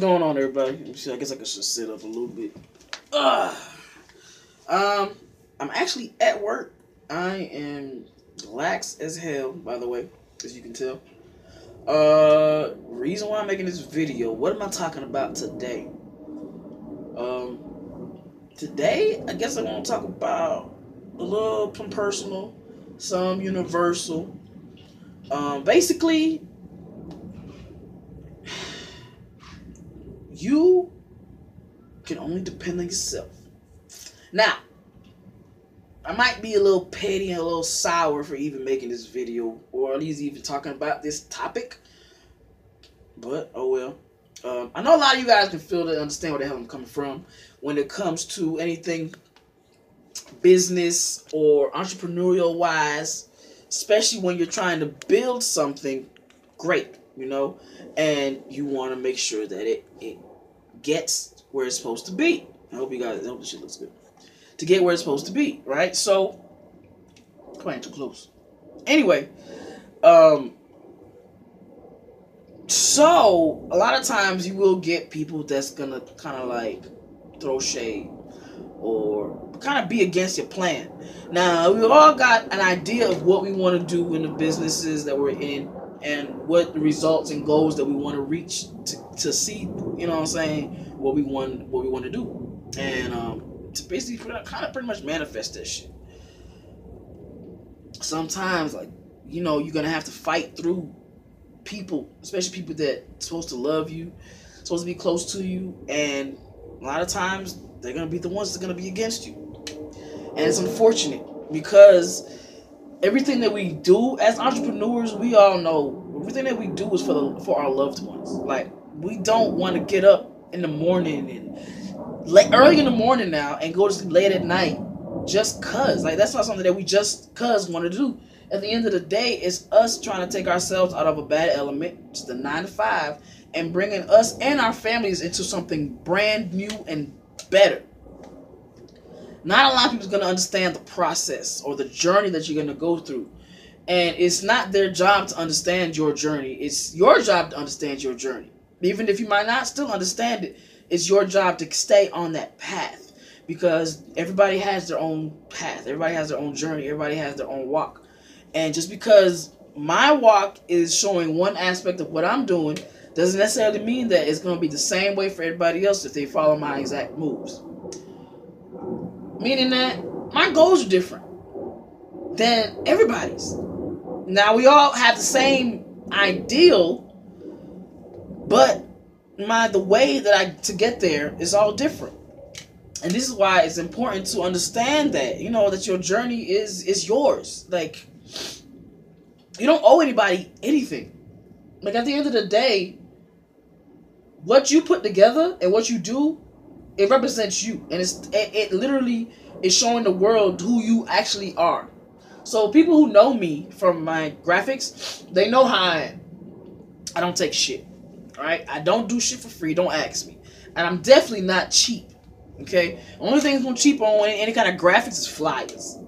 going on, everybody? I guess I could just sit up a little bit. Ugh. Um, I'm actually at work. I am lax as hell, by the way, as you can tell. Uh, reason why I'm making this video. What am I talking about today? Um, today I guess I'm gonna talk about a little some personal, some universal. Um, basically, you can only depend on yourself. Now, I might be a little petty and a little sour for even making this video, or at least even talking about this topic. But oh well. Um, I know a lot of you guys can feel to understand where the hell I'm coming from when it comes to anything business or entrepreneurial wise, especially when you're trying to build something great, you know, and you want to make sure that it it gets where it's supposed to be. I hope you guys, I hope this shit looks good. To get where it's supposed to be, right? So, playing too close. Anyway, um, so a lot of times you will get people that's gonna kind of like throw shade or kind of be against your plan. Now we all got an idea of what we want to do in the businesses that we're in and what the results and goals that we want to reach to, to see. You know what I'm saying? what we want what we want to do, and um, to basically kind of pretty much manifest that shit. Sometimes, like you know, you're gonna have to fight through people, especially people that supposed to love you, supposed to be close to you, and a lot of times they're gonna be the ones that are gonna be against you, and it's unfortunate because everything that we do as entrepreneurs, we all know everything that we do is for the for our loved ones. Like we don't want to get up in the morning and late, early in the morning now and go to sleep late at night just cuz. Like that's not something that we just cuz want to do. At the end of the day, it's us trying to take ourselves out of a bad element, to the nine to five, and bringing us and our families into something brand new and better. Not a lot of people's gonna understand the process or the journey that you're gonna go through. And it's not their job to understand your journey. It's your job to understand your journey. Even if you might not still understand it, it's your job to stay on that path because everybody has their own path. Everybody has their own journey. Everybody has their own walk. And just because my walk is showing one aspect of what I'm doing doesn't necessarily mean that it's going to be the same way for everybody else if they follow my exact moves. Meaning that my goals are different than everybody's. Now we all have the same ideal but my the way that I to get there is all different. And this is why it's important to understand that, you know, that your journey is is yours. Like you don't owe anybody anything. Like at the end of the day, what you put together and what you do, it represents you, and it's it, it literally is showing the world who you actually are. So people who know me from my graphics, they know how I am. I don't take shit. Right? I don't do shit for free. Don't ask me. And I'm definitely not cheap. Okay? Only thing I'm cheap on any, any kind of graphics is flyers.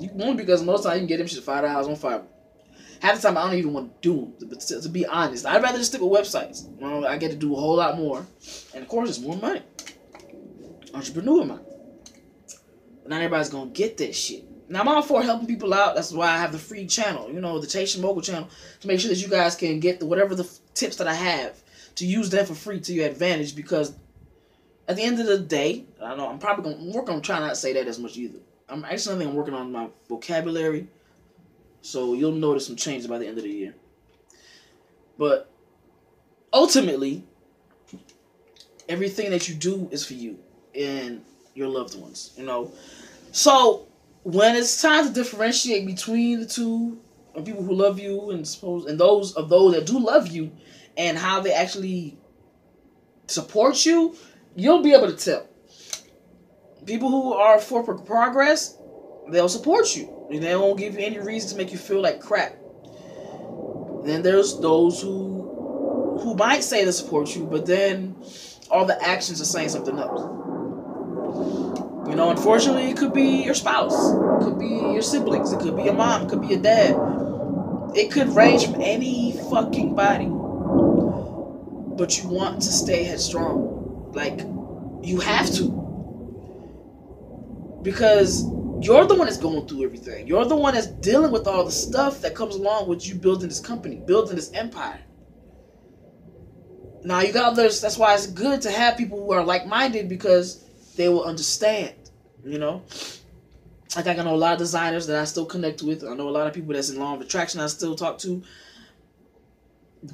You won't because most time you can get them shit five dollars on Fiverr. Half the time I don't even want to do them. To, to, be honest, I'd rather just stick with websites. Know, I get to do a whole lot more, and of course, it's more money. Entrepreneur. But not everybody's gonna get that shit. Now I'm all for helping people out. That's why I have the free channel, you know, the Haitian Mogul channel, to make sure that you guys can get the, whatever the tips that I have to use them for free to your advantage because at the end of the day, I know I'm probably gonna work on trying not to say that as much either. I'm actually I think I'm working on my vocabulary, so you'll notice some changes by the end of the year. But ultimately, everything that you do is for you and your loved ones. You know, so when it's time to differentiate between the two, people who love you and suppose and those of those that do love you, and how they actually support you, you'll be able to tell. People who are for progress, they'll support you. And they won't give you any reason to make you feel like crap. Then there's those who who might say they support you, but then all the actions are saying something else. You know, unfortunately, it could be your spouse, it could be your siblings, it could be your mom, it could be your dad. It could range from any fucking body. but you want to stay headstrong. Like, you have to. Because you're the one that's going through everything. You're the one that's dealing with all the stuff that comes along with you building this company, building this empire. Now you got others. That's why it's good to have people who are like-minded because they will understand. You know, like I know a lot of designers that I still connect with. I know a lot of people that's in law of attraction I still talk to.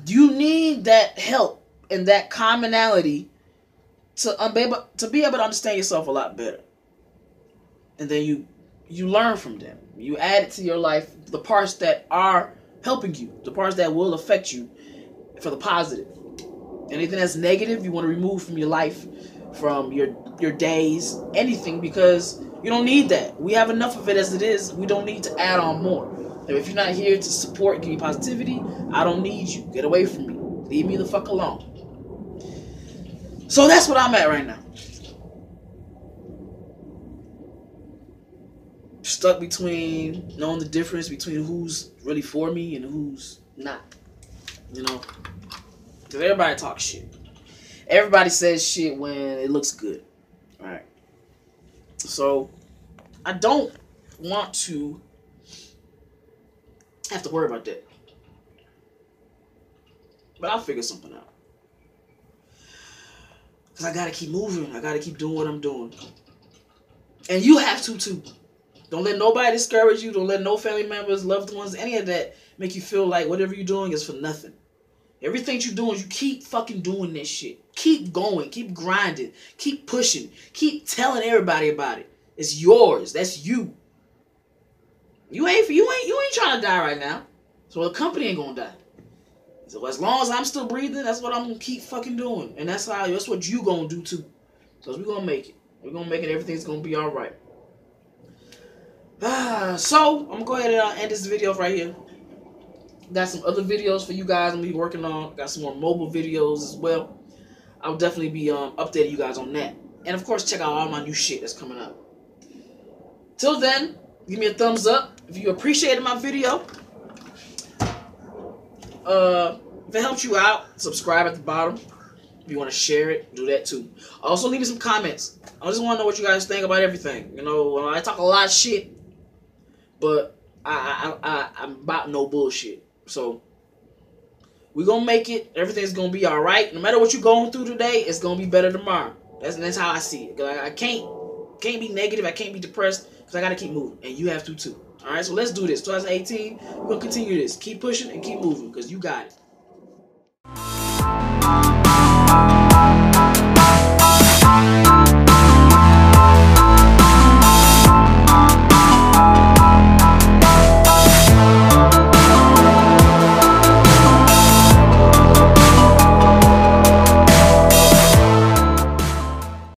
You need that help and that commonality to um, be able to be able to understand yourself a lot better. And then you you learn from them. You add it to your life the parts that are helping you, the parts that will affect you for the positive. Anything that's negative, you want to remove from your life, from your your days, anything because you don't need that. We have enough of it as it is. We don't need to add on more. if you're not here to support, give me positivity, I don't need you. Get away from me. Leave me the fuck alone. So that's what I'm at right now. stuck between knowing the difference between who's really for me and who's not. You know, because everybody talks shit. Everybody says shit when it looks good. All right. So I don't want to have to worry about that. But I'll figure something out. Because I got to keep moving. I got to keep doing what I'm doing. And you have to too. Don't let nobody discourage you. Don't let no family members, loved ones, any of that make you feel like whatever you're doing is for nothing. Everything you're doing, you keep fucking doing this shit. Keep going. Keep grinding. Keep pushing. Keep telling everybody about it. It's yours. That's you. You ain't you ain't you ain't trying to die right now. So the company ain't gonna die. So as long as I'm still breathing, that's what I'm gonna keep fucking doing. And that's how that's what you gonna do too. Because we're gonna make it. We're gonna make it, everything's gonna be alright. Ah, so, I'm to go ahead and uh, end this video right here. Got some other videos for you guys I'm be working on. Got some more mobile videos as well. I'll definitely be um, updating you guys on that. And of course, check out all my new shit that's coming up. Till then, give me a thumbs up if you appreciated my video. Uh, if it helps you out, subscribe at the bottom. If you want to share it, do that too. Also, leave me some comments. I just want to know what you guys think about everything. You know, I talk a lot of shit but I, I, I, I'm about no bullshit. So we're gonna make it. Everything's gonna be all right. No matter what you're going through today, it's gonna be better tomorrow. That's that's how I see it. I, I can't can't be negative. I can't be depressed because I gotta keep moving, and you have to too. All right, so let's do this. 2018, we're gonna continue this. Keep pushing and keep moving because you got it.